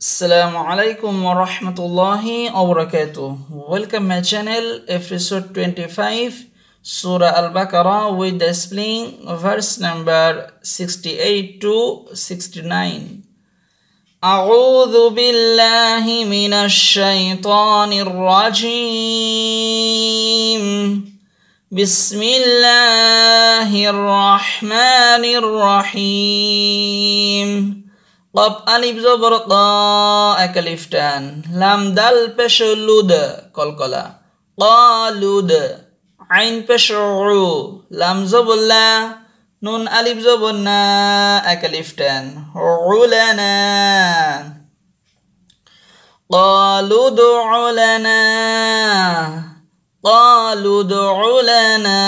Assalamu alaikum wa rahmatullahi wa barakatuh. Welcome my channel, episode 25, Surah Al-Baqarah with spelling verse number 68 to 69. أعوذ بالله من الشيطان الرجيم بسم الله الرحمن الرحيم قب ألف زبر قا أكلفتان لام دال بشلود كالكلا قالود عين بشعو لام زبلا نون ألف زبرنا أكلفتان علنا قالوا ادع لنا قالوا ادع لنا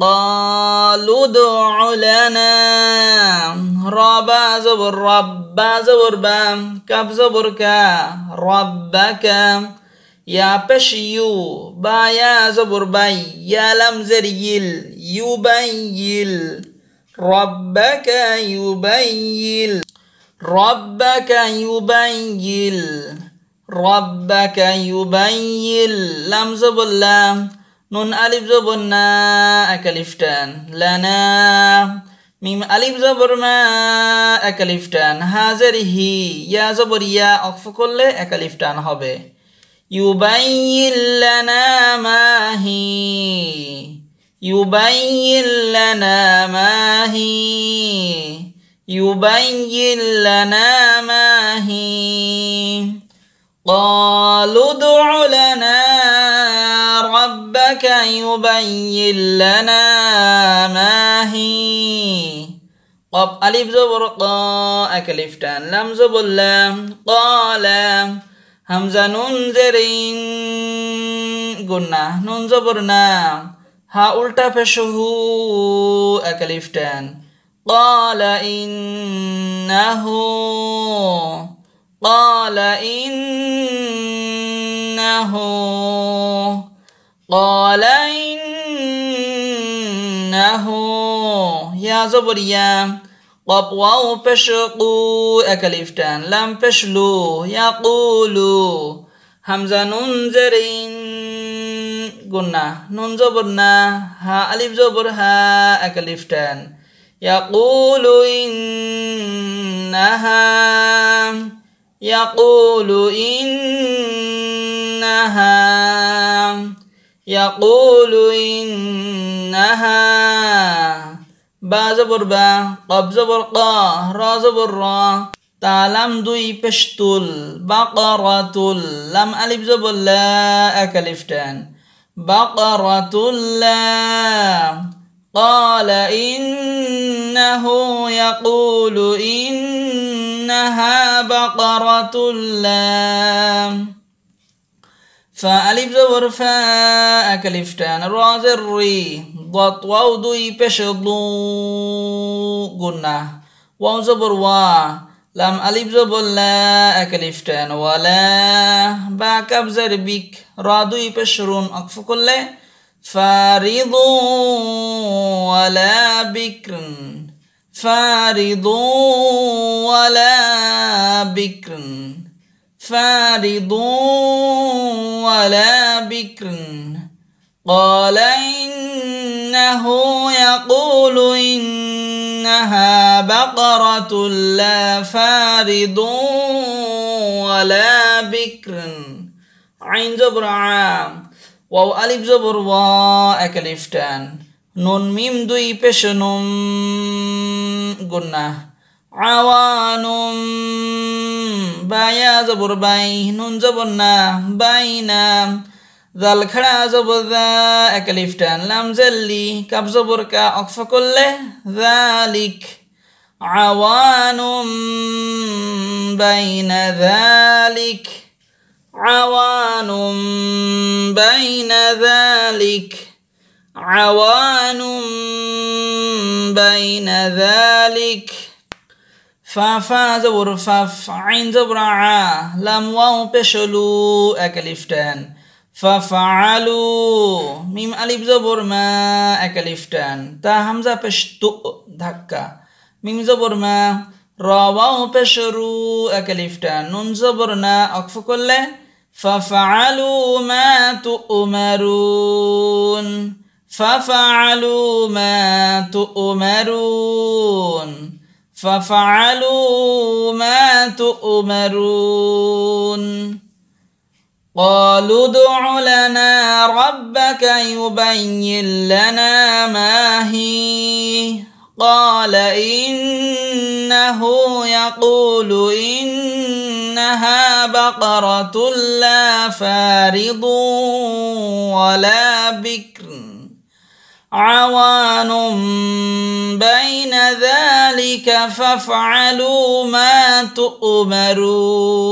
قالوا ادع لنا. ربا زبر ربا زبر بام كاب زبر كا ربك يا بشيو با يا زبر باي يا لم زريل يبيل. ربك يبيل. ربك يبين ربك يبين لم زبر لام. نون ألف زبرنا أكلفتان لنا ميم ألف زبر ما أكلفتان هذه يا زبر يا أقف كل أكلفتان هبه يبين لنا ما هي يبين لنا ما هي يبين لنا ما هي قالوا ادع لنا ربك يبين لنا ما هي. قب ألف زبر قا أكلفتان لم زبر لام قال همزة نون زرين قلنا نون زبرنا ها ألتا فشهو أكلفتان قال إنه قال إنه. قال إنه يا زبريا قب واو بشقو أكلفتان لم بشلو يقولوا همزة ننزرين قلنا نون زبرنا ها ألف زبرها أكلفتان يقول إنها يقول إنها يقول إنها با زبر با قب زبر قا را زبر را. تعلم دوي بشتل بقرة لم ألف زبر لا أكلفتان بقرة لا. قال إنه يقول إنها بقرة لام فألف زبر فاء كلفتان راز الري ضط واو دوي بشضو قلنا واو زبر وا لم ألف زبر لا أكلفتان ولا. باك أبزر بك رادوي بشرون أقف كله. فارض ولا بكر فارض ولا بكر فارض على بكر. قال إنه يقول إنها بقرة لا فارض ولا بكر. عين جبر عام. واو ألف جبر وا أكلفتان نون ميم دوي بشنم قلنا আওয়ানুম বায়া জবর বাই নুন জবর না বাই না জাল খাড়া জবর দা এক আলিফ টান লাম জাল্লি কাব জবর কা অকফ করলে জালিক আওয়ানুম বাইনা জালিক عوان بين ذلك عوان بين ذلك فافا زبر فاف عين زبر ع لم واو بشلو أكلفتان ففعلوا ميم ألف زبر ما أكلفتان تا همزة بشتو ধাক্কা মিম জবর মা رواه بشرو أكلفتا نون زبرنا أكف كله ففعلوا ما تؤمرون ففعلوا ما تؤمرون ففعلوا ما تؤمرون. قالوا ادع لنا ربك يبين لنا ما هي. قال إنه يقول إنها بقرة لا فارض ولا بكر. عوان بين ذلك فافعلوا ما تؤمرون.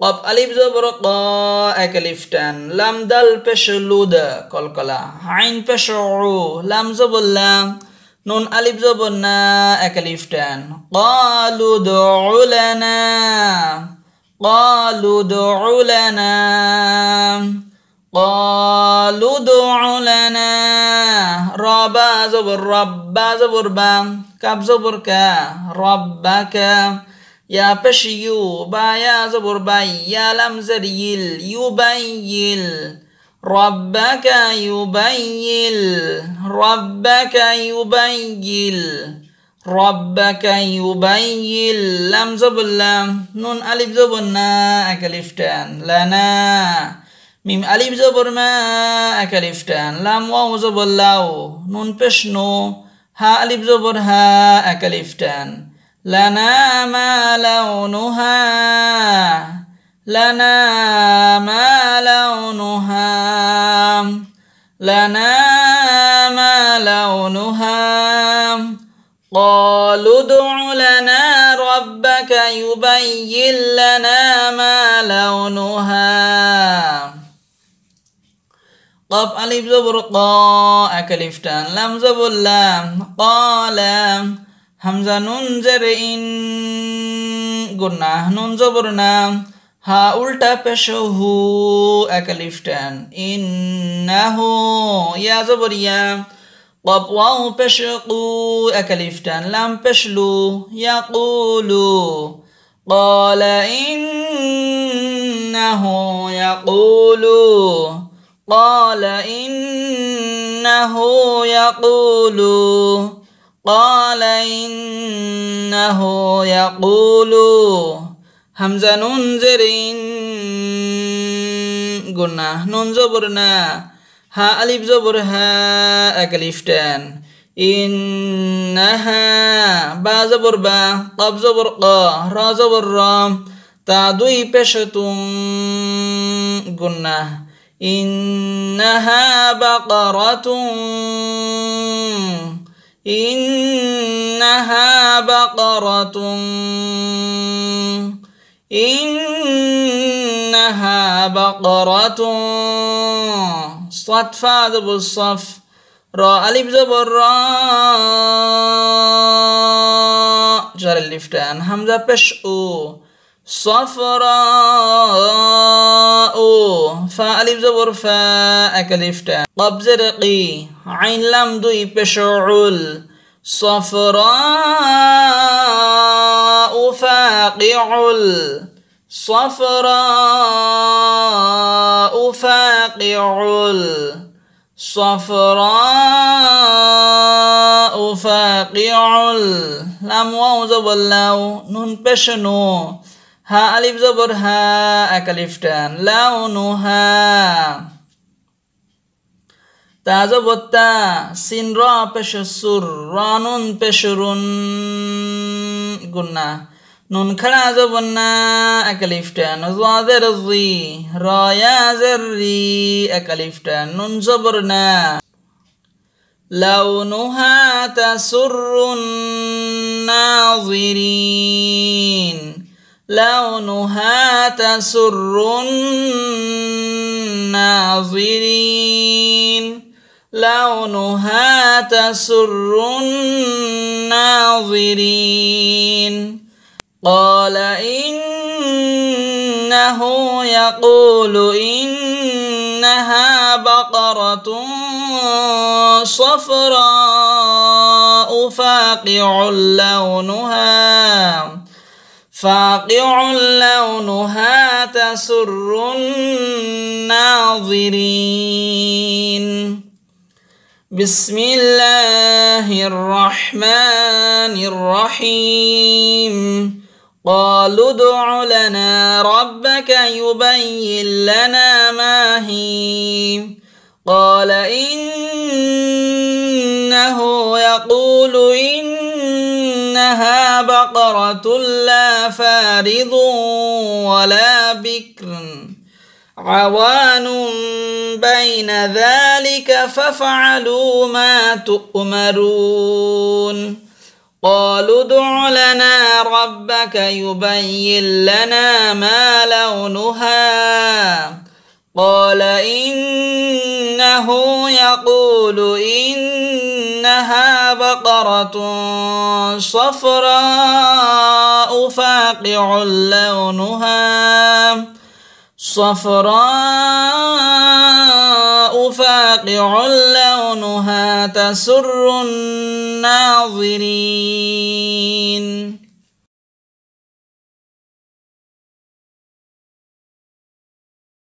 قب ألف زبر قاء كلفتان لم دل بشلود كالكلا عين بشعو لم زبر لام نون ألف زبرنا أكلفتان قالوا دع لنا. قالوا دع لنا. قالوا دع لنا. ربا زبر ربا زبر با. كاب زبر كا ربك يا بشيو با يا زبر باي يا لم زريل يبين ربك يبين ربك يبين ربك يبين لم زبلام نون ألف زبنا أكلفتان لنا. ميم ألف زبر ما أكلفتان لام واو زبر لاو نون بشنو ها ألف زبر ها أكلفتان لنا ما لونها لنا ما لونها لنا ما لونها. قالوا ادع لنا ربك يبين لنا ما لونها. قف ألف زبر قاء كلفتان لم زبر لام قال همزة ننزر إن قلنا نون زبرنا ها উল্টা পেশ হু একালিফটান ইন্নাহু ইয়া জবরিয়া قب واو بشقو أكلفتان لم بشلو يقولوا قال إنه يقول قال إنه يقول قال إنه يقول হামজা নুন জেরিন গুন্না নুন জবর না হা আলিফ জবর হা এক আলিফ টেন ইন্নাহা বা জবর বা কব জবর ক র জবর র তা দুই পেশ তুম গুন্না إنها بقرة إنها بقرة إنها بقرة صد فاد بالصف را ألف زبر را جر اللفتان همزة بشؤ صفراء. فا ألف زبر فا أكلفتان قبز رقي. عين لم دوي بشعول صفراء فاقع صفراء فاقع صفراء فاقع لم واو زبر لو نون بشنو. ها ألف زبر ها أكلفتان لونها تازبتا سين را پیش سر رانون پیش رون گنا نون کھڑا زبنا اکلفتا ظاهر الظي رايا زري اکلفتا نون زبرنا لونها تسر الناظرين لونها تسر الناظرين لونها تسر الناظرين قال إنه يقول إنها بقرة صفراء فاقع لونها فاقع لونها تسر الناظرين. بسم الله الرحمن الرحيم. قالوا ادع لنا ربك يبين لنا ما هي. قال إنه يقول لا فارض ولا بكر. عوان بين ذلك ففعلوا ما تؤمرون. قالوا ادع لنا ربك يبين لنا ما لونها. قال إنه يقول إنها بقرة صفراء فاقع لونها صفراء فاقع لونها تسر الناظرين.